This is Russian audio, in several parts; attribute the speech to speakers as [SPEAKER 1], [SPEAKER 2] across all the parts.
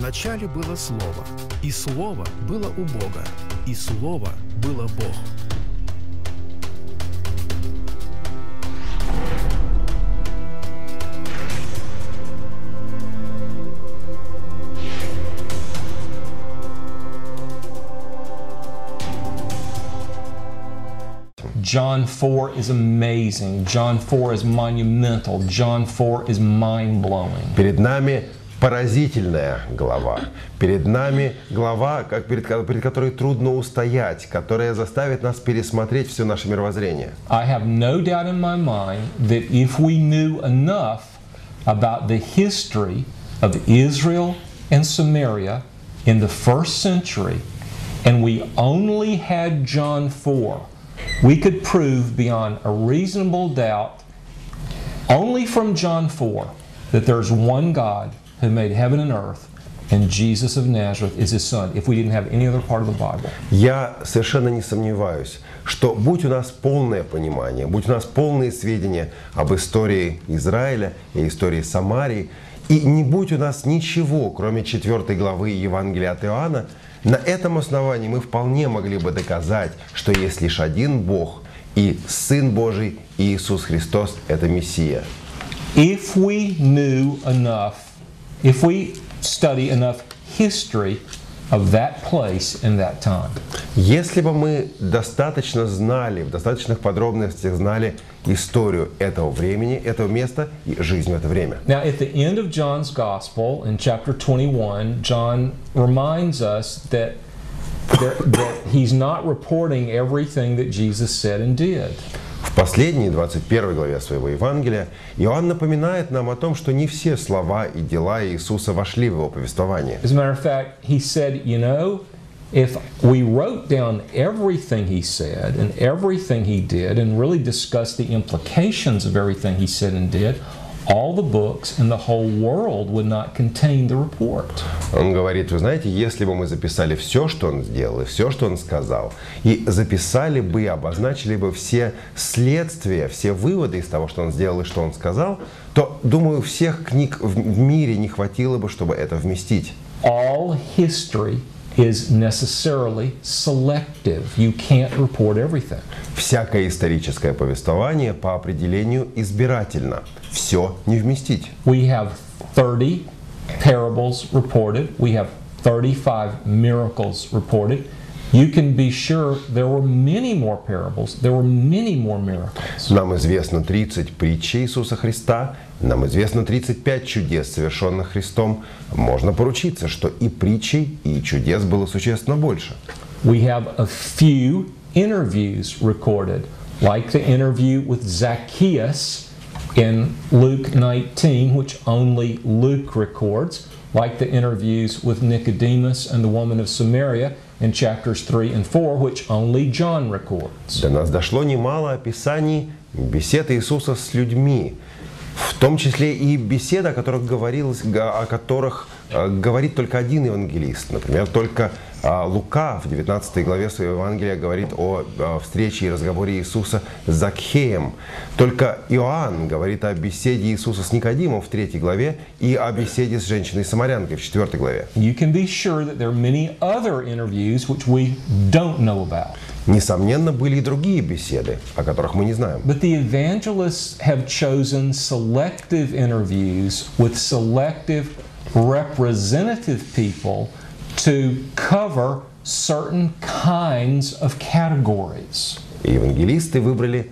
[SPEAKER 1] начале было Слово, и Слово было у Бога, и Слово было Бог.
[SPEAKER 2] John 4 is amazing. John 4 is monumental. John 4 is mind blowing.
[SPEAKER 3] Перед нами поразительная глава. Перед нами глава, как перед, перед которой трудно устоять, которая заставит нас пересмотреть все наше мировоззрение.
[SPEAKER 2] I have no doubt in my mind that if we knew enough about the history of Israel and Samaria in the first century, and we only had John 4, we could prove beyond a reasonable doubt, only from John 4, that there's one God who made heaven and earth, and Jesus of Nazareth is his son, if we didn't have any other part of the Bible.
[SPEAKER 3] Я совершенно не сомневаюсь, что будь у нас полное понимание, будь у нас полные сведения об истории Израиля и истории Самарии, и не будь у нас ничего, кроме четвертой главы Евангелия от Иоанна, на этом основании мы вполне могли бы доказать, что есть лишь один Бог, и Сын Божий Иисус Христос – это Мессия.
[SPEAKER 2] If we knew enough, if we study enough history of that place in that time,
[SPEAKER 3] Если бы мы достаточно знали, в достаточных подробностях знали историю этого времени, этого места и жизнь в это время.
[SPEAKER 2] Now, at the end of John's Gospel, in chapter 21, John reminds us that, there, that he's not reporting everything that Jesus said and did.
[SPEAKER 3] В последней 21 главе своего Евангелия Иоанн напоминает нам о том, что не все слова и дела Иисуса вошли в его повествование.
[SPEAKER 2] As a matter of fact, he said, you know, if we wrote down everything he said and everything he did and really discussed the implications of everything he said and did, all the books in the whole world would not contain the report.
[SPEAKER 3] Он говорит, вы знаете, если бы мы записали все, что он сделал, и все, что он сказал, и записали бы, обозначили бы все следствия, все выводы из того, что он сделал и что он сказал, то, думаю, всех книг в мире не хватило бы, чтобы это вместить.
[SPEAKER 2] All history is necessarily selective. You can't report everything.
[SPEAKER 3] Всякое историческое повествование по определению избирательно. Все не вместить.
[SPEAKER 2] We have 30 parables reported, we have 35 miracles reported. You can be sure there were many more parables, there were many more miracles.
[SPEAKER 3] Нам известно 30 притчей Иисуса Христа, нам известно 35 чудес, совершенных Христом. Можно поручиться, что и притчей, и чудес было существенно больше.
[SPEAKER 2] We have a few interviews recorded, like the interview with Zacchaeus in Luke 19, which only Luke records, like the interviews with Nicodemus and the woman of Samaria in chapters 3 and 4, which only John records.
[SPEAKER 3] До нас дошло немало описаний бесед Иисуса с людьми, в том числе и бесед, о которых, говорилось, о которых э, говорит только один евангелист. Например, только э, Лука в 19 главе своего Евангелия говорит о э, встрече и разговоре Иисуса с Закхеем. Только Иоанн говорит о беседе Иисуса с Никодимом в 3 главе и о беседе с женщиной-самарянкой в 4 главе.
[SPEAKER 2] You can be sure that there are many other interviews which we don't know about.
[SPEAKER 3] Несомненно, были и другие беседы, о которых мы не знаем.
[SPEAKER 2] But the evangelists have chosen selective interviews with selective representative people to cover certain kinds of categories.
[SPEAKER 3] Евангелисты выбрали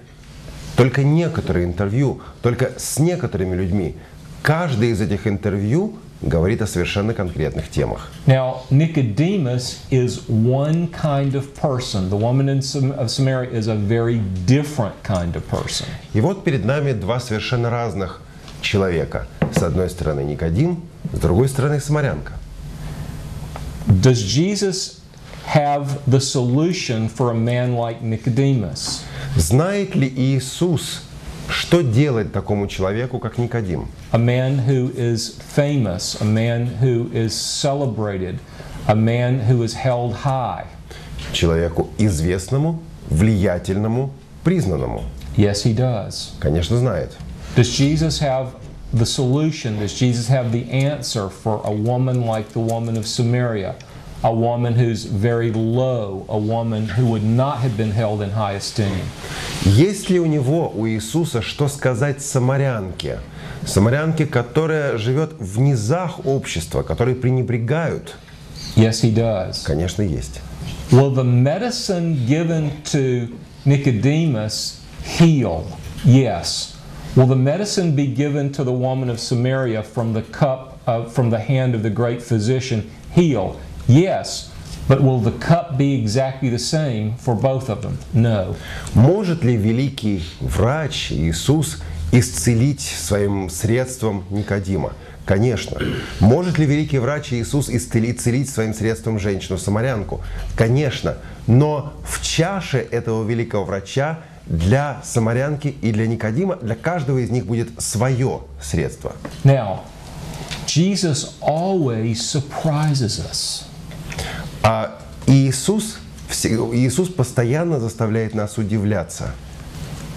[SPEAKER 3] только некоторые интервью, только с некоторыми людьми. Каждое из этих интервью говорит о совершенно конкретных темах.
[SPEAKER 2] Now, Nicodemus is one kind of person. The woman in Sam- of Samaria is a very different kind of person.
[SPEAKER 3] И вот перед нами два совершенно разных человека. С одной стороны Никодим, с другой стороны Самарянка.
[SPEAKER 2] Does Jesus have the solution for a man like Nicodemus?
[SPEAKER 3] Знает ли Иисус, что делать такому человеку, как Никодим?
[SPEAKER 2] A man who is famous, a man who is celebrated, a man who is held high.
[SPEAKER 3] Человеку известному, влиятельному, признанному?
[SPEAKER 2] Yes, he does.
[SPEAKER 3] Конечно, знает.
[SPEAKER 2] Does Jesus have the solution? Does Jesus have the answer for a woman like the woman of Samaria? A woman who's very low, a woman who would not have been held in high esteem.
[SPEAKER 3] Есть ли у него, у Иисуса, что сказать самарянке? Самарянке, которая живет в низах общества, которые пренебрегают?
[SPEAKER 2] Yes, he does.
[SPEAKER 3] Конечно, есть.
[SPEAKER 2] Will the medicine given to Nicodemus heal? Yes. Will the medicine be given to the woman of Samaria from the cup, uh, from the hand of the great physician heal? Yes. But will the cup be exactly the same for both of them? No.
[SPEAKER 3] Может ли великий врач Иисус исцелить своим средством Никодима? Конечно. Может ли великий врач Иисус исцелить, своим средством женщину-самарянку? Конечно. Но в чаше этого великого врача для самарянки и для Никодима, для каждого из них будет свое средство.
[SPEAKER 2] Now, Jesus always surprises us.
[SPEAKER 3] А Иисус, Иисус постоянно заставляет нас удивляться.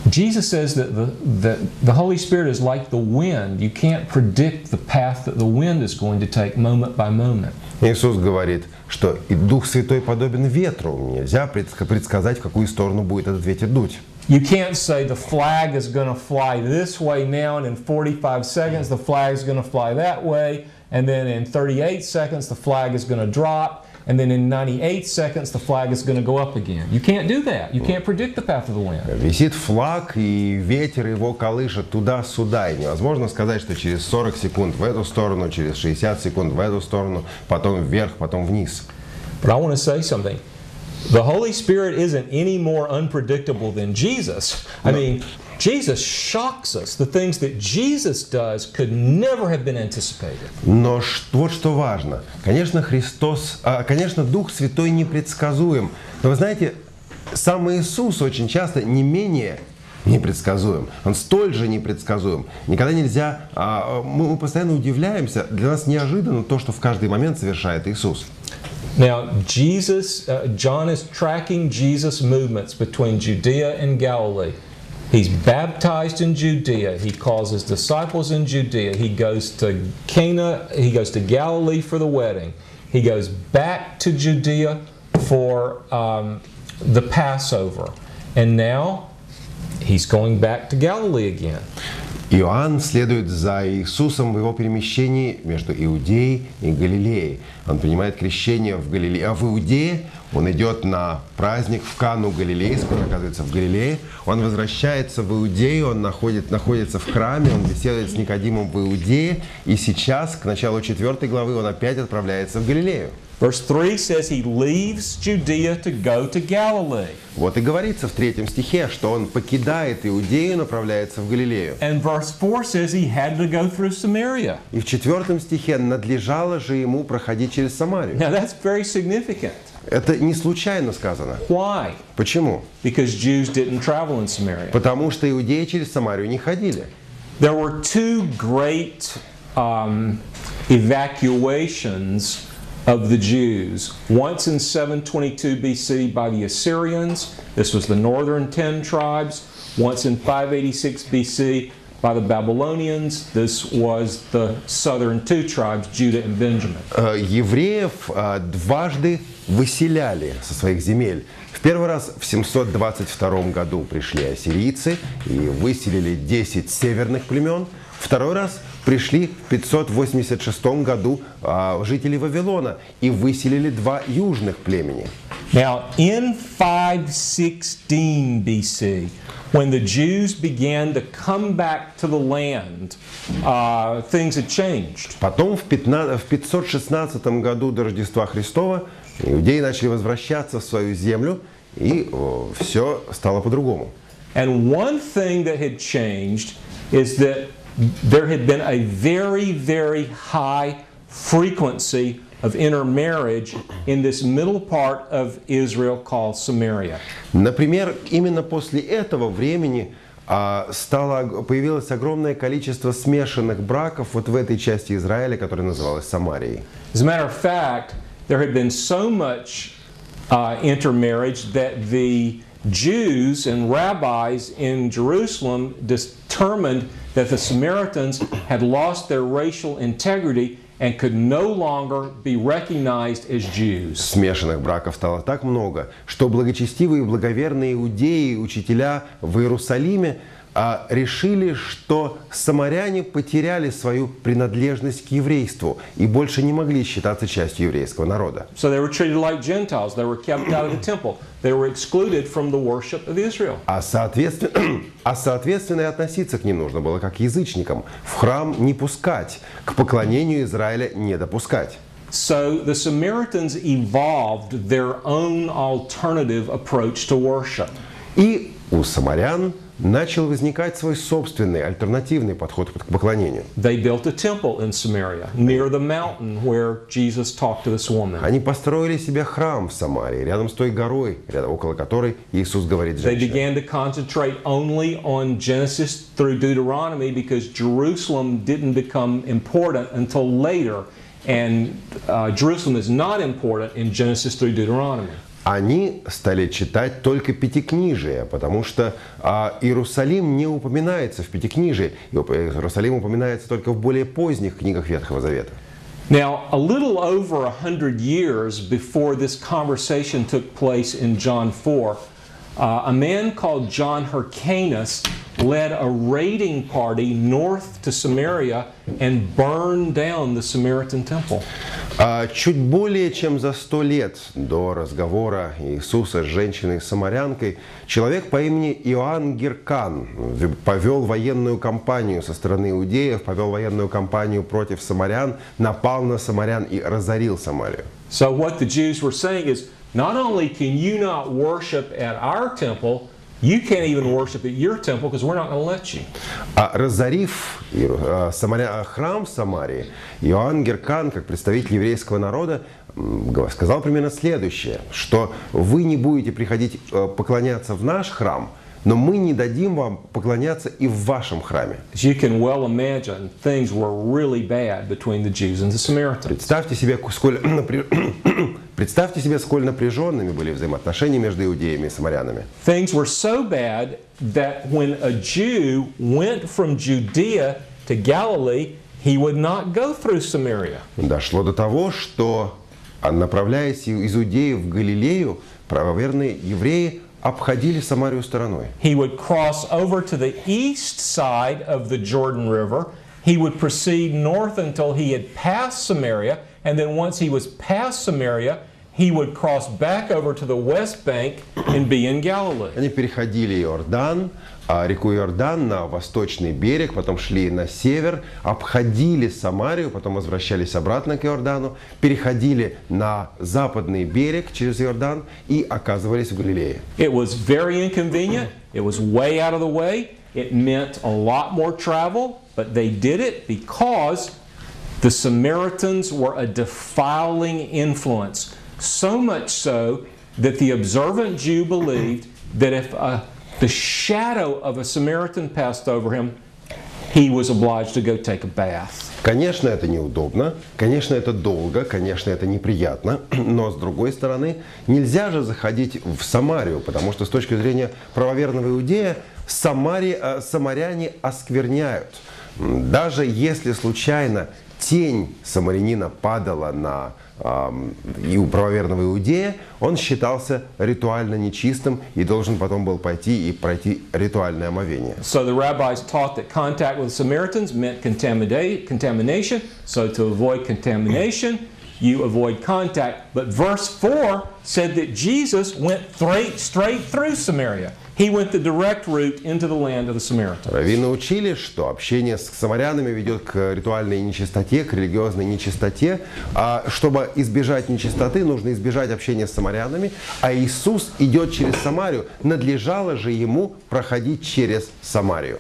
[SPEAKER 2] Jesus says that the, that the Holy Spirit is like the wind. You can't predict the path that the wind is going to take moment by moment.
[SPEAKER 3] Иисус говорит, что и Дух Святой подобен ветру. Нельзя предск- предсказать, в какую сторону будет этот ветер дуть.
[SPEAKER 2] You can't say the flag is going to fly this way now, and in 45 seconds the flag is going to fly that way, and then in 38 seconds the flag is going to drop, and then in 98 seconds the flag is going to go up again. You can't do that. You can't predict the path of the wind.
[SPEAKER 3] Висит флаг, и ветер его колышет туда-сюда. И невозможно сказать, что через 40 секунд в эту сторону, через 60 секунд в эту сторону, потом вверх, потом вниз.
[SPEAKER 2] But I want to say something. The Holy Spirit isn't any more unpredictable than Jesus. I mean, Jesus shocks us. The things that Jesus does could never have been anticipated.
[SPEAKER 3] Но вот что важно. Конечно, Христос, а, конечно, Дух Святой непредсказуем. Но вы знаете, сам Иисус очень часто не менее непредсказуем. Он столь же непредсказуем. Никогда нельзя... а, мы, мы постоянно удивляемся. Для нас неожиданно то, что в каждый момент совершает Иисус.
[SPEAKER 2] Now, Jesus, uh, John is tracking Jesus' movements between Judea and Galilee. He's baptized in Judea. He calls his disciples in Judea. He goes to Cana. He goes to Galilee for the wedding. He goes back to Judea for um, the Passover. And now he's going back to Galilee again.
[SPEAKER 3] Иоанн следует за Иисусом в его перемещении между Иудеей и Галилеей. Он принимает крещение в Галилее, а в Иудее он идет на праздник в Кану Галилейскую, он оказывается в Галилее. Он возвращается в Иудею, он находит, находится в храме, он беседует с Никодимом в Иудее. И сейчас, к началу 4 главы, он опять отправляется в Галилею.
[SPEAKER 2] Verse 3 says he leaves Judea to go to Galilee.
[SPEAKER 3] Вот и говорится в третьем стихе, что он покидает Иудею и направляется в Галилею.
[SPEAKER 2] And verse 4 says he had to go through Samaria.
[SPEAKER 3] И в четвертом стихе надлежало же ему проходить через Самарию.
[SPEAKER 2] Now that's very significant.
[SPEAKER 3] Это не случайно сказано.
[SPEAKER 2] Why?
[SPEAKER 3] Почему?
[SPEAKER 2] Because Jews didn't travel in Samaria.
[SPEAKER 3] Потому что иудеи через Самарию не ходили.
[SPEAKER 2] There were two great um, evacuations of the Jews. Once in 722 BC by the Assyrians, this was the northern 10 tribes. Once in 586 BC by the Babylonians, this was the southern two tribes, Judah and Benjamin.
[SPEAKER 3] Э, Евреев э, дважды выселяли со своих земель. В первый раз в 722 году пришли ассирийцы и выселили 10 северных племен. Второй раз пришли в 586 году а, жители Вавилона и выселили два южных племени.
[SPEAKER 2] Now, in 516 BC, when the Jews began to come back to the land, uh, things had changed.
[SPEAKER 3] Потом в 15 в 516 году до Рождества Христова иудеи начали возвращаться в свою землю, и все стало по-другому.
[SPEAKER 2] And one thing that had changed is that there had been a very, very high frequency of intermarriage in this middle part of Israel called Samaria.
[SPEAKER 3] Например, именно после этого времени а, стало, появилось огромное количество смешанных браков вот в этой части Израиля, которая называлась Самарией.
[SPEAKER 2] As a matter of fact, there had been so much uh, intermarriage that the Jews and rabbis in Jerusalem dis- determined that the Samaritans had lost their racial integrity and could no longer be recognized as Jews.
[SPEAKER 3] Смешанных браков стало так много, что благочестивые и благоверные иудеи и учителя в Иерусалиме а, решили, что самаряне потеряли свою принадлежность к еврейству и больше не могли считаться частью еврейского народа.
[SPEAKER 2] So they were treated like Gentiles. They were kept out of the temple. They were excluded from the worship of Israel.
[SPEAKER 3] А соответственно, а соответственно и относиться к ним нужно было как к язычникам. В храм не пускать, к поклонению Израиля не допускать.
[SPEAKER 2] So the Samaritans evolved their own alternative approach to worship.
[SPEAKER 3] И у самарян начал возникать свой собственный альтернативный подход к поклонению.
[SPEAKER 2] They built a temple in Samaria near the mountain where Jesus talked to this woman.
[SPEAKER 3] Они построили себе храм в Самарии, рядом с той горой, рядом, около которой Иисус говорит
[SPEAKER 2] They
[SPEAKER 3] женщине.
[SPEAKER 2] began to concentrate only on Genesis through Deuteronomy because Jerusalem didn't become important until later. And uh, Jerusalem is not important in Genesis through Deuteronomy.
[SPEAKER 3] Они стали читать только Пятикнижие, потому что а, Иерусалим не упоминается в Пятикнижии. Иерусалим упоминается только в более поздних книгах Ветхого Завета.
[SPEAKER 2] Now, a little over a hundred years before this conversation took place in John 4, uh, a man called John Hyrcanus led a raiding party north to Samaria and burned down the Samaritan temple.
[SPEAKER 3] А чуть более чем за сто лет до разговора Иисуса с женщиной-самарянкой человек по имени Иоанн Геркан повел военную кампанию со стороны иудеев, повел военную кампанию против самарян, напал на самарян и разорил Самарию.
[SPEAKER 2] So, what the Jews were saying is not only can you not worship at our temple, you can't even worship at your temple because we're not going to let you.
[SPEAKER 3] А разорив а, Самаря- храм Самарии, Иоанн Геркан, как представитель еврейского народа, сказал примерно следующее, что вы не будете приходить э, поклоняться в наш храм, но мы не дадим вам поклоняться и в вашем храме.
[SPEAKER 2] As you can well imagine, things were really bad between the Jews and the Samaritans.
[SPEAKER 3] Представьте себе, сколь, напря- представьте себе, сколь напряженными были взаимоотношения между иудеями и самарянами.
[SPEAKER 2] Things were so bad that when a Jew went from Judea to Galilee, he would not go through Samaria.
[SPEAKER 3] Дошло до того, что, а, направляясь из Иудеи в Галилею, правоверные евреи обходили Самарию стороной.
[SPEAKER 2] He would cross over to the east side of the Jordan River. He would proceed north until he had passed Samaria, and then once he was past Samaria, he would cross back over to the west bank and be in Galilee.
[SPEAKER 3] Они переходили Иордан, а, реку Иордан на восточный берег, потом шли на север, обходили Самарию, потом возвращались обратно к Иордану, переходили на западный берег через Иордан и оказывались в Галилее.
[SPEAKER 2] It was very inconvenient. It was way out of the way. It meant a lot more travel, but they did it because the Samaritans were a defiling influence. So much so that the observant Jew believed that if uh, the shadow of a Samaritan passed over him, he was obliged to go take a bath.
[SPEAKER 3] Конечно, это неудобно, конечно, это долго, конечно, это неприятно, но с другой стороны, нельзя же заходить в Самарию, потому что с точки зрения правоверного иудея Самари, э, самаряне оскверняют. Даже если случайно тень самарянина падала на и у правоверного иудея, он считался ритуально нечистым и должен потом был пойти и пройти ритуальное омовение.
[SPEAKER 2] So the rabbis taught that contact with Samaritans meant contamina- contamination. So to avoid contamination, you avoid contact. But verse 4 said that Jesus went straight, straight through Samaria. He went the direct route into the land of the Samaritans.
[SPEAKER 3] Раввины учили, что общение с самарянами ведет к ритуальной нечистоте, к религиозной нечистоте. А чтобы избежать нечистоты, нужно избежать общения с самарянами. А Иисус идет через Самарию. Надлежало же ему проходить через Самарию.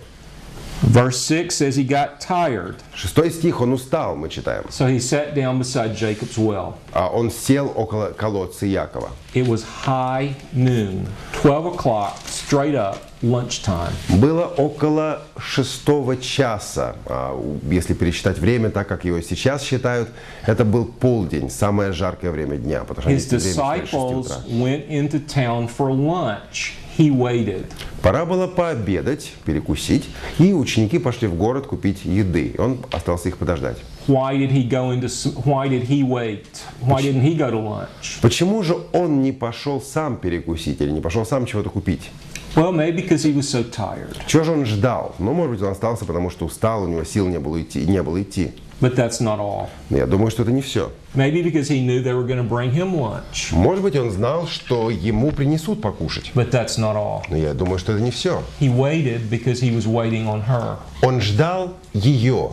[SPEAKER 2] Verse 6 says he got tired.
[SPEAKER 3] Шестой стих, он устал, мы читаем.
[SPEAKER 2] So he sat down beside Jacob's well.
[SPEAKER 3] А он сел около колодца Якова.
[SPEAKER 2] It was high noon, 12 o'clock, straight up, lunchtime.
[SPEAKER 3] Было около шестого часа, а, если пересчитать время так, как его сейчас считают, это был полдень, самое жаркое время дня, потому что они
[SPEAKER 2] His disciples went into town for lunch. He waited.
[SPEAKER 3] Пора было пообедать, перекусить, и ученики пошли в город купить еды. Он остался их подождать.
[SPEAKER 2] Why did he go into? Why did he wait? Why didn't he go to lunch?
[SPEAKER 3] Почему же он не пошел сам перекусить или не пошел сам чего-то купить?
[SPEAKER 2] Well, maybe because he was so tired.
[SPEAKER 3] Чего же он ждал? Ну, может быть, он остался, потому что устал, у него сил не было идти. Не было идти.
[SPEAKER 2] But that's not all.
[SPEAKER 3] Я думаю, что это не все.
[SPEAKER 2] Maybe because he knew they were going to bring him lunch.
[SPEAKER 3] Может быть, он знал, что ему принесут покушать.
[SPEAKER 2] But that's not all.
[SPEAKER 3] Но я думаю, что это не все.
[SPEAKER 2] He waited because he was waiting on her.
[SPEAKER 3] Он ждал ее.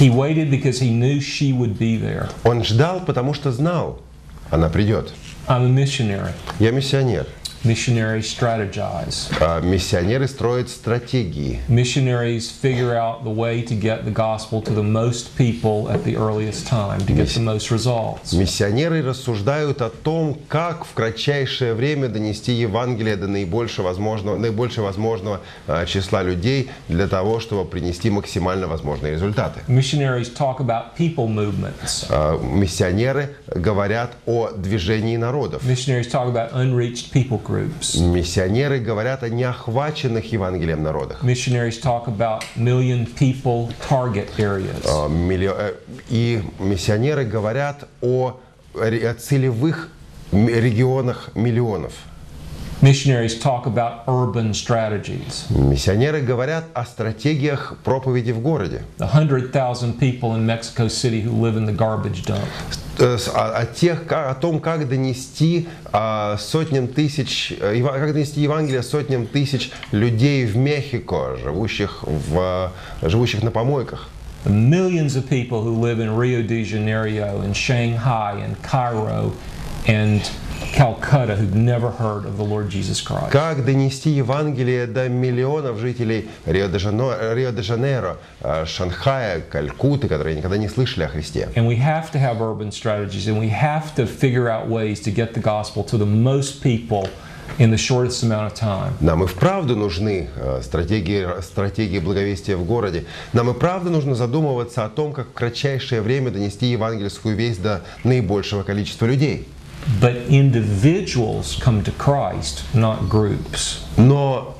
[SPEAKER 2] He waited because he knew she would be there.
[SPEAKER 3] Он ждал, потому что знал, она придет.
[SPEAKER 2] I'm a missionary.
[SPEAKER 3] Я миссионер.
[SPEAKER 2] Missionaries strategize.
[SPEAKER 3] А миссионеры строят стратегии.
[SPEAKER 2] Missionaries figure out the way to get the gospel to the most people at the earliest time to get the most results.
[SPEAKER 3] Миссионеры рассуждают о том, как в кратчайшее время донести Евангелие до наибольшего возможного, наибольшего возможного а, числа людей для того, чтобы принести максимально возможные результаты.
[SPEAKER 2] Missionaries talk about people movements.
[SPEAKER 3] А, Миссионеры говорят о движении народов.
[SPEAKER 2] Missionaries talk about unreached people groups.
[SPEAKER 3] Миссионеры говорят о неохваченных Евангелием народах.
[SPEAKER 2] Missionaries talk about million people target areas.
[SPEAKER 3] А, э, И миссионеры говорят о целевых регионах миллионов.
[SPEAKER 2] Missionaries talk about urban strategies.
[SPEAKER 3] Миссионеры говорят о стратегиях проповеди в городе.
[SPEAKER 2] The 100,000 people in Mexico City who live in the garbage dump.
[SPEAKER 3] Э, с- О, о тех, о том, как донести а, сотням тысяч, э, как донести Евангелие сотням тысяч людей в Мехико, живущих, в, живущих на помойках.
[SPEAKER 2] Millions of people who live in Rio de Janeiro, in Shanghai, and Cairo, and Calcutta who've never heard of the Lord Jesus Christ.
[SPEAKER 3] Как донести Евангелие до миллионов жителей Рио-де-Жанейро, э, Шанхая, Калькутты, которые никогда не слышали о Христе.
[SPEAKER 2] And we have to have urban strategies, and we have to figure out ways to get the gospel to the most people in the shortest amount of time.
[SPEAKER 3] Нам и вправду нужны э, стратегии, стратегии благовестия в городе. Нам и правда нужно задумываться о том, как в кратчайшее время донести евангельскую весть до наибольшего количества людей.
[SPEAKER 2] But individuals come to Christ, not groups.
[SPEAKER 3] Но,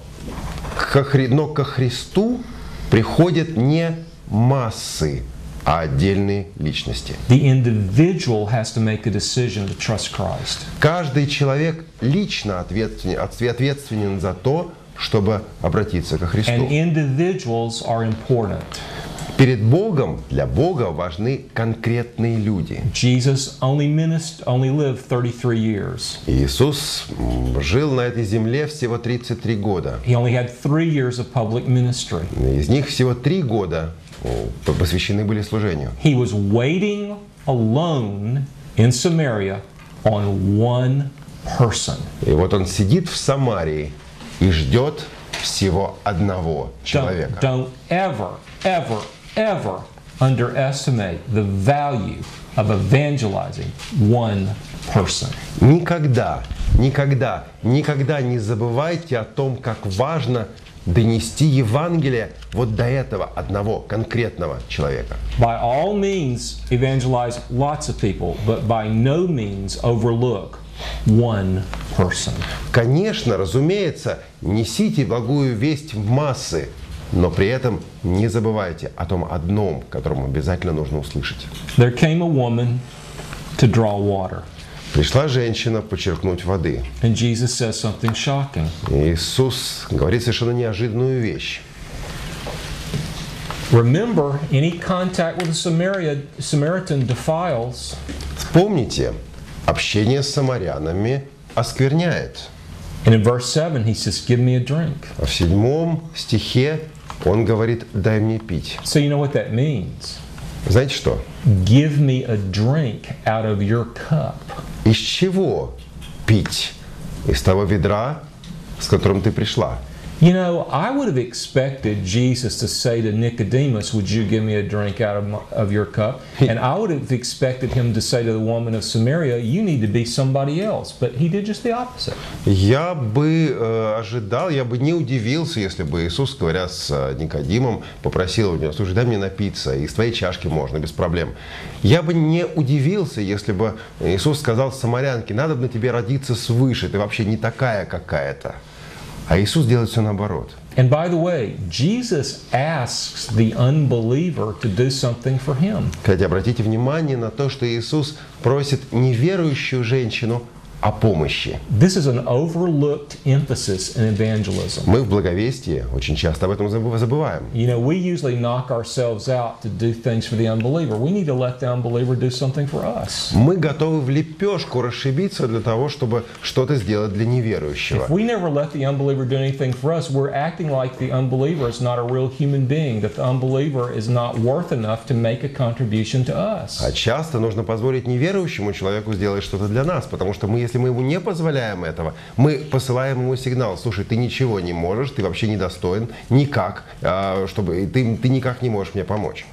[SPEAKER 3] ко Хри- но ко Христу приходят не массы, а отдельные личности.
[SPEAKER 2] The individual has to make a decision to trust Christ.
[SPEAKER 3] Каждый человек лично ответственен, отве- ответственен за то, чтобы обратиться ко Христу.
[SPEAKER 2] And individuals are important.
[SPEAKER 3] Перед Богом, для Бога важны конкретные люди.
[SPEAKER 2] Jesus only minister, only lived 33 years.
[SPEAKER 3] Иисус жил на этой земле всего 33 года.
[SPEAKER 2] He only had three years of public ministry.
[SPEAKER 3] Из них всего три года посвящены были служению.
[SPEAKER 2] He was waiting alone in Samaria on one person.
[SPEAKER 3] И вот он сидит в Самарии и ждет всего одного
[SPEAKER 2] Don't,
[SPEAKER 3] человека.
[SPEAKER 2] don't ever, ever, ever underestimate the value of evangelizing one person.
[SPEAKER 3] Никогда, никогда, никогда не забывайте о том, как важно донести Евангелие вот до этого одного конкретного человека.
[SPEAKER 2] By all means, evangelize lots of people, but by no means overlook one person.
[SPEAKER 3] Конечно, разумеется, несите благую весть в массы, но при этом не забывайте о том одном, которому обязательно нужно услышать.
[SPEAKER 2] There came a woman to draw water,
[SPEAKER 3] Пришла женщина почерпнуть воды.
[SPEAKER 2] and Jesus says something shocking.
[SPEAKER 3] Иисус говорит совершенно неожиданную вещь.
[SPEAKER 2] Remember, any contact with a Samaritan defiles.
[SPEAKER 3] Вспомните, общение с самарянами оскверняет.
[SPEAKER 2] And in verse 7, he says, Give me a drink.
[SPEAKER 3] А в седьмом стихе он говорит «дай мне пить».
[SPEAKER 2] So, you know what that means?
[SPEAKER 3] Знаете что?
[SPEAKER 2] Give me a drink out of your cup.
[SPEAKER 3] Из чего пить? Из того ведра, с которым ты пришла.
[SPEAKER 2] You know, I would have expected Jesus to say to Nicodemus, Would you give me a drink out of, my, of your cup? And I would have expected him to say to the woman of Samaria, You need to be somebody else. But he did just the opposite.
[SPEAKER 3] Я бы э, ожидал, я бы не удивился, если бы Иисус, говоря с э, Никодимом, попросил у него, слушай, дай мне напиться, из твоей чашки можно, без проблем. Я бы не удивился, если бы Иисус сказал самарянке, надо бы на тебе родиться свыше, ты вообще не такая какая-то. А Иисус делает все наоборот.
[SPEAKER 2] And by the way, Jesus asks the unbeliever to do something for him.
[SPEAKER 3] Кстати, обратите внимание на то, что Иисус просит неверующую женщину о помощи.
[SPEAKER 2] This is an overlooked emphasis in evangelism.
[SPEAKER 3] Мы в благовестии очень часто об этом забы- забываем.
[SPEAKER 2] You know, we usually knock ourselves out to do things for the unbeliever. We need to let the unbeliever do something for us.
[SPEAKER 3] Мы готовы в лепешку расшибиться для того, чтобы что-то сделать для неверующего.
[SPEAKER 2] If we never let the unbeliever do anything for us, we're acting like the unbeliever is not a real human being, that the unbeliever is not worth enough to make a contribution to us.
[SPEAKER 3] А часто нужно позволить неверующему человеку сделать что-то для нас, потому что мы, если мы ему не позволяем этого, мы посылаем ему сигнал, слушай, ты ничего не можешь, ты вообще не достоин, никак, а, чтобы ты, ты никак не можешь мне помочь.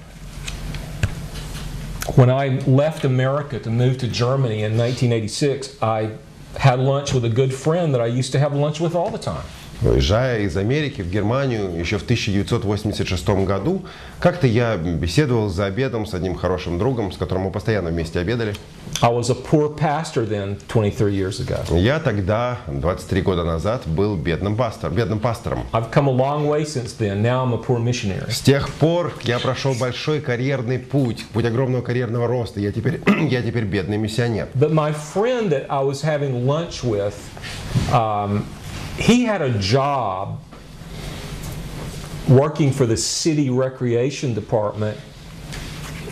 [SPEAKER 2] When I left America to move to Germany in 1986, I had lunch with a good friend that I used to have lunch with all the time.
[SPEAKER 3] Уезжая из Америки в Германию еще в 1986 году, как-то я беседовал за обедом с одним хорошим другом, с которым мы постоянно вместе обедали.
[SPEAKER 2] I was a poor pastor then 23 years ago.
[SPEAKER 3] Я тогда, 23 года назад, был бедным, пастор, бедным пастором.
[SPEAKER 2] I've come a long way since then. Now I'm a poor missionary.
[SPEAKER 3] С тех пор я прошел большой карьерный путь, путь огромного карьерного роста. Я теперь, я теперь бедный миссионер.
[SPEAKER 2] But my friend that I was having lunch with, um, he had a job working for the city recreation department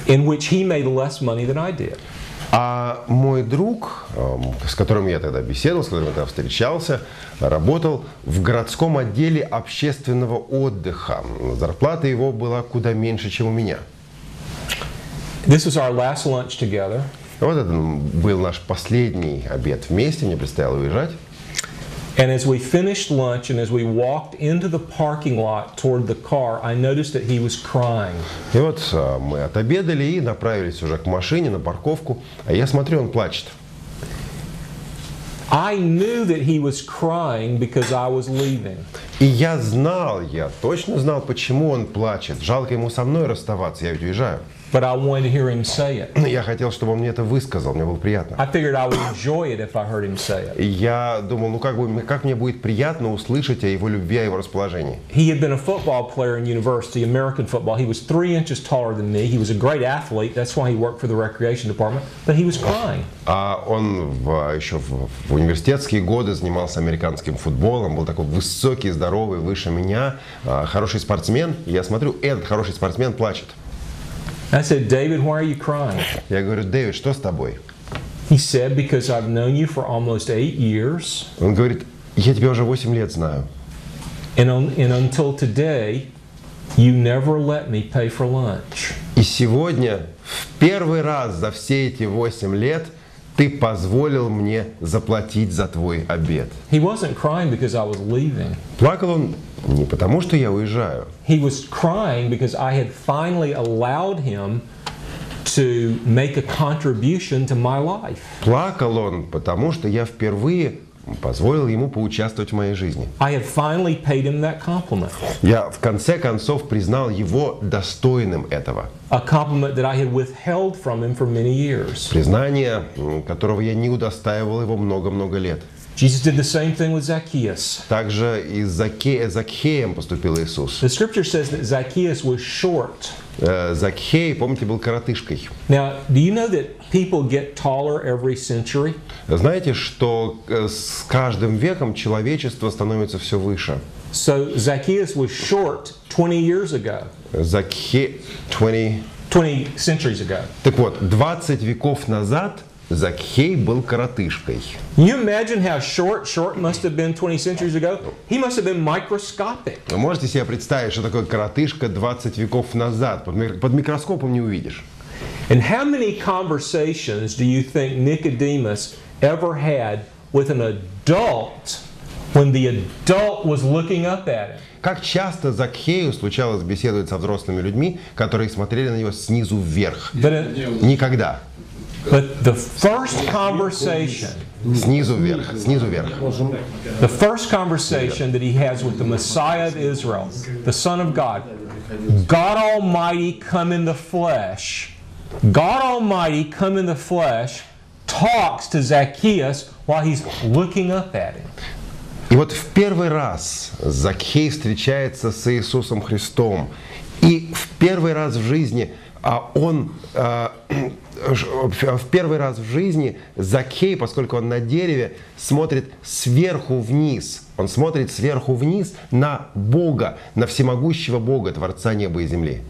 [SPEAKER 2] in which he made less money than I did.
[SPEAKER 3] А мой друг, эм, с которым я тогда беседовал, с которым я тогда встречался, работал в городском отделе общественного отдыха. Зарплата его была куда меньше, чем у меня.
[SPEAKER 2] This was our last lunch together.
[SPEAKER 3] Вот это был наш последний обед вместе, мне предстояло уезжать.
[SPEAKER 2] And as we finished lunch and as we walked into the parking lot toward the car, I noticed that he was crying.
[SPEAKER 3] И вот э, мы отобедали и направились уже к машине, на парковку. А я смотрю, он плачет.
[SPEAKER 2] I knew that he was crying because I was leaving.
[SPEAKER 3] И я знал, я точно знал, почему он плачет. Жалко ему со мной расставаться, я ведь уезжаю.
[SPEAKER 2] But I wanted to hear him say it.
[SPEAKER 3] Я хотел, чтобы он мне это высказал, мне было приятно.
[SPEAKER 2] I figured I would enjoy it if I heard him say it.
[SPEAKER 3] Я думал, ну как, бы, как мне будет приятно услышать о его любви, о его расположении.
[SPEAKER 2] He had been a football player in university, American football. He was three inches taller than me. He was a great athlete. That's why he worked for the recreation department. But he was crying.
[SPEAKER 3] А он в- еще в, в университетские годы занимался американским футболом, был такой высокий, здоровый, выше меня, а, хороший спортсмен. И я смотрю, этот хороший спортсмен плачет.
[SPEAKER 2] I said, David, why are you crying?
[SPEAKER 3] Я говорю, Дэвид, что с тобой?
[SPEAKER 2] He said, because I've known you for almost eight years.
[SPEAKER 3] Он говорит, я тебя уже 8 лет знаю.
[SPEAKER 2] And, on, and until today, you never let me pay for lunch.
[SPEAKER 3] И сегодня, в первый раз за все эти 8 лет, ты позволил мне заплатить за твой обед.
[SPEAKER 2] He wasn't crying because I was leaving.
[SPEAKER 3] Плакал он не потому, что я уезжаю.
[SPEAKER 2] He was crying because I had finally allowed him to make a contribution to my life.
[SPEAKER 3] Плакал он потому, что я впервые позволил ему поучаствовать в моей жизни.
[SPEAKER 2] I had finally paid him that compliment.
[SPEAKER 3] Я в конце концов признал его достойным этого.
[SPEAKER 2] A compliment that I had withheld from him for many years.
[SPEAKER 3] Признание, которого я не удостаивал его много-много лет.
[SPEAKER 2] Jesus did the same thing with Zacchaeus.
[SPEAKER 3] Также и с Заке- Закхеем поступил Иисус.
[SPEAKER 2] The scripture says that Zacchaeus was short.
[SPEAKER 3] Э, Закхей, помните, был коротышкой.
[SPEAKER 2] Now, do you know that people get taller every century?
[SPEAKER 3] Знаете, что э, с каждым веком человечество становится все выше.
[SPEAKER 2] So Zacchaeus was short 20 years ago,
[SPEAKER 3] Закхе... 20...
[SPEAKER 2] 20 centuries ago.
[SPEAKER 3] Так вот, 20 веков назад Закхей был коротышкой.
[SPEAKER 2] You imagine how short short must have been 20 centuries ago? He must have been microscopic.
[SPEAKER 3] Вы можете себе представить, что такое коротышка 20 веков назад? Под, мик- под микроскопом не увидишь.
[SPEAKER 2] And how many conversations do you think Nicodemus ever had with an adult when the adult was looking up at him?
[SPEAKER 3] Как часто Закхею случалось беседовать со взрослыми людьми, которые смотрели на него снизу вверх? Никогда.
[SPEAKER 2] but the first conversation,
[SPEAKER 3] Снизу вверх, снизу вверх.
[SPEAKER 2] the first conversation that he has with the Messiah of Israel, the Son of God, God Almighty come in the flesh, God Almighty come in the flesh talks to Zacchaeus while he's looking up at him.
[SPEAKER 3] И вот в первый раз Закхей встречается с Иисусом Христом. И в первый раз в жизни а он а, в первый раз в жизни Закхей, поскольку он на дереве, смотрит сверху вниз. Он смотрит сверху вниз на Бога, на всемогущего Бога, Творца неба и земли.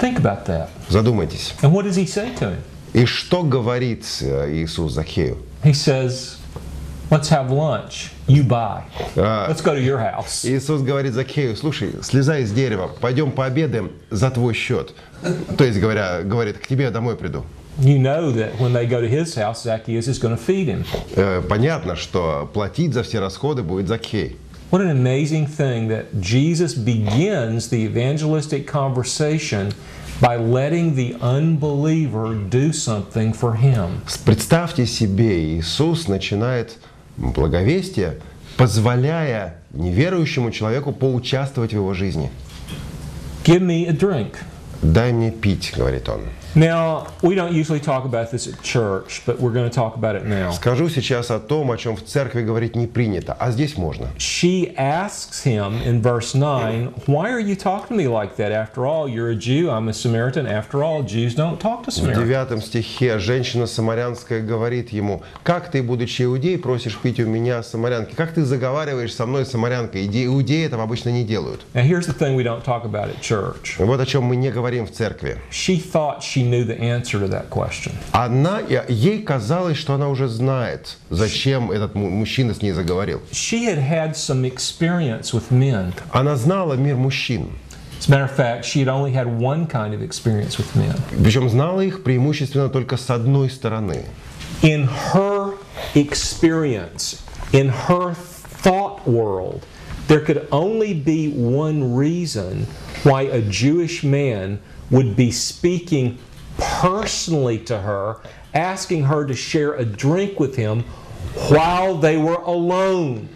[SPEAKER 2] Think about that.
[SPEAKER 3] Задумайтесь.
[SPEAKER 2] And what does he say to him?
[SPEAKER 3] И что говорит э, Иисус Закхею?
[SPEAKER 2] He says, Let's have lunch. You buy.
[SPEAKER 3] А,
[SPEAKER 2] Let's go to your house.
[SPEAKER 3] Иисус говорит Закхею, слушай, слезай с дерева, пойдем пообедаем за твой счет. То есть, говоря, говорит, к тебе домой приду.
[SPEAKER 2] You know that when they go to his house, Zacchaeus is going to feed him.
[SPEAKER 3] Э, Понятно, что платить за все расходы будет Закхей.
[SPEAKER 2] What an amazing thing that Jesus begins the evangelistic conversation by letting the unbeliever do something for him.
[SPEAKER 3] Представьте себе, Иисус начинает благовестие, позволяя неверующему человеку поучаствовать в его жизни.
[SPEAKER 2] Give me a drink.
[SPEAKER 3] «Дай мне пить», — говорит он.
[SPEAKER 2] Now, we don't usually talk about this at church, but we're going to talk about it now.
[SPEAKER 3] Скажу сейчас о том, о чем в церкви говорить не принято, а здесь можно.
[SPEAKER 2] She asks him in verse 9, Why are you talking to me like that? After all, you're a Jew, I'm a Samaritan. After all, Jews don't talk to
[SPEAKER 3] В
[SPEAKER 2] Samaritans.
[SPEAKER 3] девятом стихе женщина самарянская говорит ему, «Как ты, будучи иудей, просишь пить у меня самарянки? Как ты заговариваешь со мной самарянкой? Иде- Иудеи этого обычно не делают».
[SPEAKER 2] Now, here's the thing we don't talk about at church.
[SPEAKER 3] Вот о чем мы не говорим в церкви.
[SPEAKER 2] She thought she knew the answer to that question.
[SPEAKER 3] Она, ей казалось, что она уже знает, зачем этот му- мужчина с ней заговорил.
[SPEAKER 2] She had had some experience with men.
[SPEAKER 3] Она знала мир мужчин.
[SPEAKER 2] As a matter of fact, she had only had one kind of experience with men.
[SPEAKER 3] Причем знала их преимущественно только с одной стороны.
[SPEAKER 2] In her experience, in her thought world, there could only be one reason why a Jewish man would be speaking personally to her, asking her to share a drink with him while they were alone.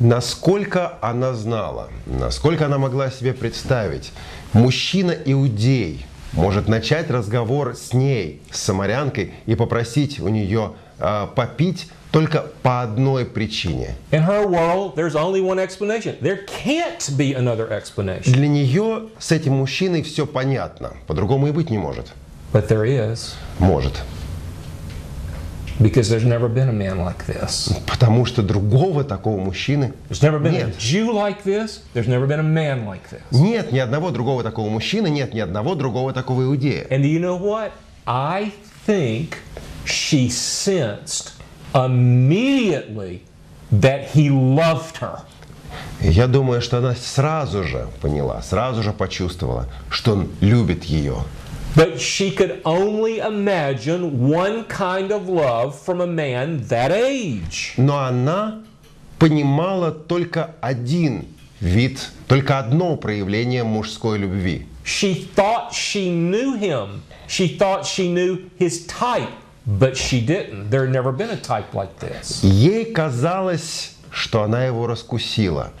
[SPEAKER 3] Насколько она знала, насколько она могла себе представить, мужчина-иудей может начать разговор с ней, с самарянкой, и попросить у нее а, попить только по одной причине.
[SPEAKER 2] In her world, there's only one explanation. There can't be another explanation.
[SPEAKER 3] Для нее с этим мужчиной все понятно, по-другому и быть не может.
[SPEAKER 2] But there is,
[SPEAKER 3] Может.
[SPEAKER 2] because there's never been a man like this.
[SPEAKER 3] Потому что другого такого мужчины
[SPEAKER 2] There's never been a
[SPEAKER 3] Нет.
[SPEAKER 2] Jew like this. There's never been a man like this.
[SPEAKER 3] нет ни одного другого такого мужчины, нет ни одного другого такого иудея.
[SPEAKER 2] And do you know what? I think she sensed immediately that he loved her.
[SPEAKER 3] Я думаю, что она сразу же поняла, сразу же почувствовала, что он любит ее.
[SPEAKER 2] But she could only imagine one kind of love from a man that age.
[SPEAKER 3] Но она понимала только один вид, только одно проявление мужской любви.
[SPEAKER 2] She thought she knew him. She thought she knew his type, but she didn't. There had never been a type like this.
[SPEAKER 3] Ей казалось, что она его раскусила.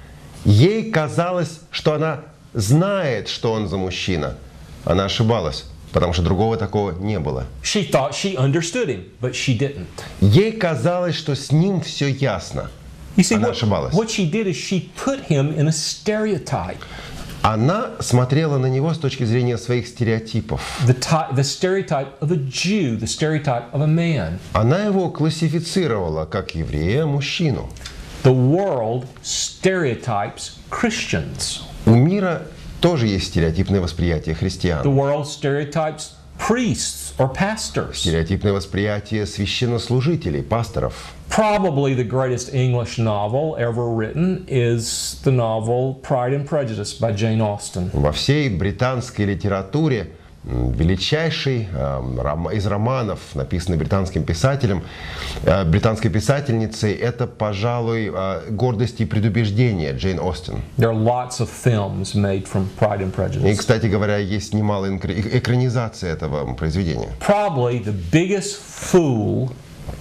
[SPEAKER 3] Ей казалось, что она знает, что он за мужчина. Она ошибалась, Потому что другого такого не было.
[SPEAKER 2] She thought she understood him, but she didn't.
[SPEAKER 3] Ей казалось, что с ним все ясно.
[SPEAKER 2] You see,
[SPEAKER 3] Она
[SPEAKER 2] what,
[SPEAKER 3] ошибалась.
[SPEAKER 2] what she did is she put him in a stereotype.
[SPEAKER 3] Она смотрела на него с точки зрения своих стереотипов.
[SPEAKER 2] The, ty- the stereotype of a Jew, the stereotype of a man.
[SPEAKER 3] Она его классифицировала как еврея, мужчину.
[SPEAKER 2] The world stereotypes Christians.
[SPEAKER 3] У мира тоже есть стереотипное восприятие
[SPEAKER 2] The
[SPEAKER 3] христиан.
[SPEAKER 2] world stereotypes priests or pastors.
[SPEAKER 3] Стереотипное восприятие священнослужителей, пасторов.
[SPEAKER 2] Probably the greatest English novel ever written is the novel Pride and Prejudice by Jane Austen.
[SPEAKER 3] Во всей британской литературе величайший ром- из романов, написанный британским писателем, э, британской писательницей, это, пожалуй, э, «Гордость и предубеждение» Джейн Остин.
[SPEAKER 2] There are lots of films made from Pride and
[SPEAKER 3] И,
[SPEAKER 2] Prejudice.
[SPEAKER 3] кстати говоря, есть немало экранизаций этого произведения.
[SPEAKER 2] Probably the biggest fool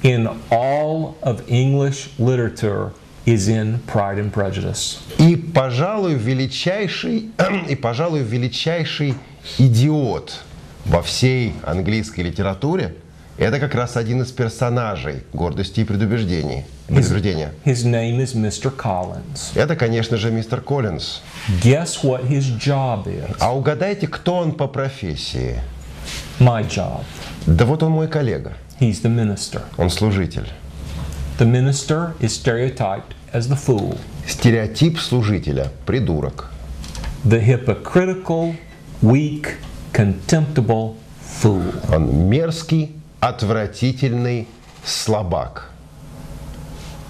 [SPEAKER 2] in all of English literature is in Pride and Prejudice.
[SPEAKER 3] И, пожалуй, величайший, и, пожалуй, величайший идиот во всей английской литературе Это как раз один из персонажей гордости и предубеждений. предубеждения.
[SPEAKER 2] His name is Mr. Collins.
[SPEAKER 3] Это, конечно же, мистер Коллинз.
[SPEAKER 2] Guess what his job is?
[SPEAKER 3] А угадайте, кто он по профессии?
[SPEAKER 2] My job.
[SPEAKER 3] Да вот он мой коллега.
[SPEAKER 2] He's the minister.
[SPEAKER 3] Он служитель.
[SPEAKER 2] The minister is stereotyped as the fool,
[SPEAKER 3] Стереотип служителя – придурок.
[SPEAKER 2] the hypocritical, weak, contemptible fool.
[SPEAKER 3] Он мерзкий, отвратительный слабак.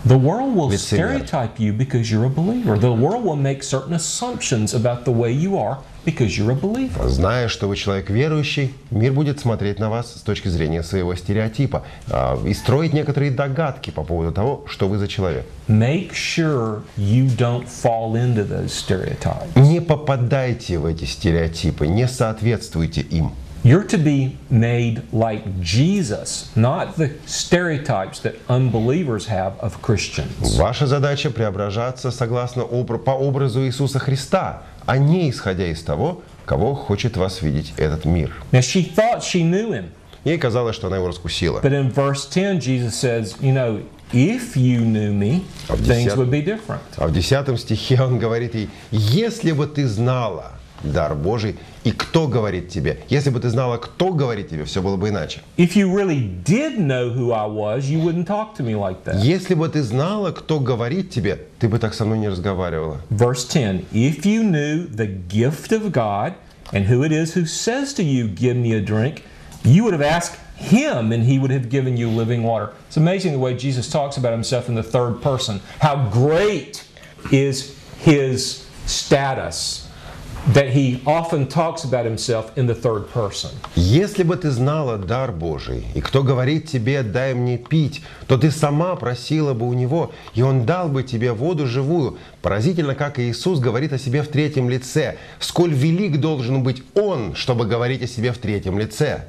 [SPEAKER 2] The world will
[SPEAKER 3] Лицемер.
[SPEAKER 2] stereotype you because you're a believer. The world will make certain assumptions about the way you are because you're a believer.
[SPEAKER 3] Зная, что вы человек верующий, мир будет смотреть на вас с точки зрения своего стереотипа а, и строить некоторые догадки по поводу того, что вы за человек.
[SPEAKER 2] Make sure you don't fall into those stereotypes.
[SPEAKER 3] Не попадайте в эти стереотипы, не соответствуйте им.
[SPEAKER 2] You're to be made like Jesus, not the stereotypes that unbelievers have of Christians.
[SPEAKER 3] Ваша задача преображаться согласно по образу Иисуса Христа, а не исходя из того, кого хочет вас видеть этот мир.
[SPEAKER 2] Now, she thought she knew him,
[SPEAKER 3] Ей казалось, что она его раскусила.
[SPEAKER 2] but in verse 10, Jesus says, You know, if you knew me, things would be different.
[SPEAKER 3] А в 10 стихе он говорит ей, если бы ты знала дар Божий, и кто говорит тебе, если бы ты знала, кто говорит тебе, все было бы иначе. Если бы ты знала, кто говорит тебе, ты бы так со мной не разговаривала.
[SPEAKER 2] Verse 10 If you knew the gift of God and who it is who says to you, Give me a drink, you would have asked him and he would have given you living water. It's amazing the way Jesus talks about himself in the third person. How great is his status that he often talks about himself in the third person.
[SPEAKER 3] Если бы ты знала дар Божий, и кто говорит тебе «дай мне пить», то ты сама просила бы у Него, и Он дал бы тебе воду живую. Поразительно, как Иисус говорит о себе в третьем лице. Сколь велик должен быть Он, чтобы говорить о себе в третьем лице.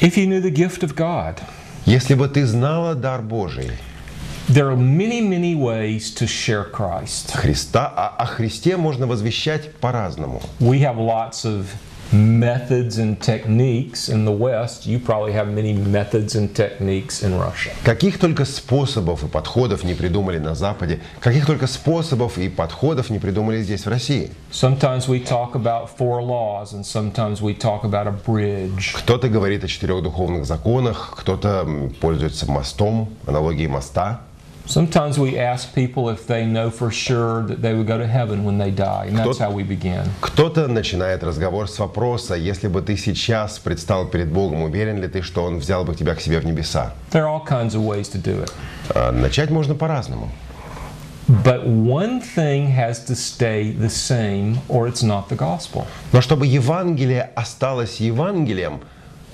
[SPEAKER 2] If you knew the gift of God,
[SPEAKER 3] Если бы ты знала дар Божий,
[SPEAKER 2] there are many, many ways to share Christ.
[SPEAKER 3] Христа, а о Христе можно возвещать по-разному.
[SPEAKER 2] We have lots of methods and techniques in the West. You probably have many methods and techniques in Russia.
[SPEAKER 3] Каких только способов и подходов не придумали на Западе, каких только способов и подходов не придумали здесь, в России.
[SPEAKER 2] Sometimes we talk about four laws, and sometimes we talk about a bridge.
[SPEAKER 3] Кто-то говорит о четырех духовных законах, кто-то пользуется мостом, аналогией моста.
[SPEAKER 2] Sometimes we ask people if they know for sure that they would go to heaven when they die, and that's how we begin.
[SPEAKER 3] Кто-то начинает разговор с вопроса, если бы ты сейчас предстал перед Богом, уверен ли ты, что Он взял бы тебя к себе в небеса?
[SPEAKER 2] There are all kinds of ways to do it.
[SPEAKER 3] А начать можно по-разному.
[SPEAKER 2] But one thing has to stay the same, or it's not the gospel.
[SPEAKER 3] Но чтобы Евангелие осталось Евангелием,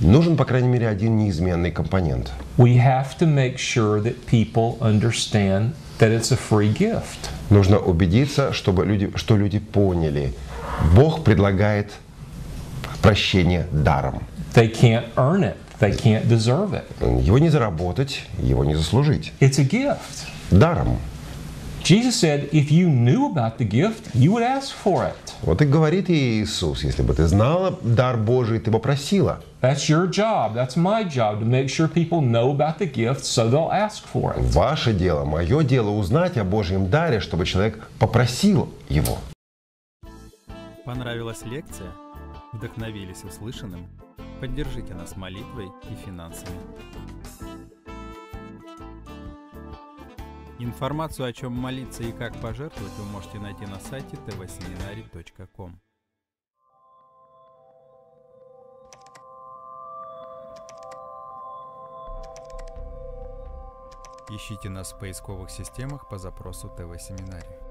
[SPEAKER 3] нужен, по крайней мере, один неизменный компонент.
[SPEAKER 2] We have to make sure that people understand that it's a free gift.
[SPEAKER 3] Нужно убедиться, чтобы люди, что люди поняли. Бог предлагает прощение даром.
[SPEAKER 2] They can't earn it, they can't deserve it.
[SPEAKER 3] Его не заработать, его не заслужить.
[SPEAKER 2] It's a gift.
[SPEAKER 3] Даром.
[SPEAKER 2] Jesus said, if you knew about the gift, you would ask for it.
[SPEAKER 3] Вот и говорит ей Иисус, если бы ты знала дар Божий, ты бы просила.
[SPEAKER 2] That's your job. That's my job to make sure people know about the gift so they'll ask for it.
[SPEAKER 3] Ваше дело, мое дело узнать о Божьем даре, чтобы человек попросил его.
[SPEAKER 4] Понравилась лекция? Вдохновились услышанным? Поддержите нас молитвой и финансами. Информацию, о чем молиться и как пожертвовать, вы можете найти на сайте tvseminary.com. Ищите нас в поисковых системах по запросу ТВ Семинарий.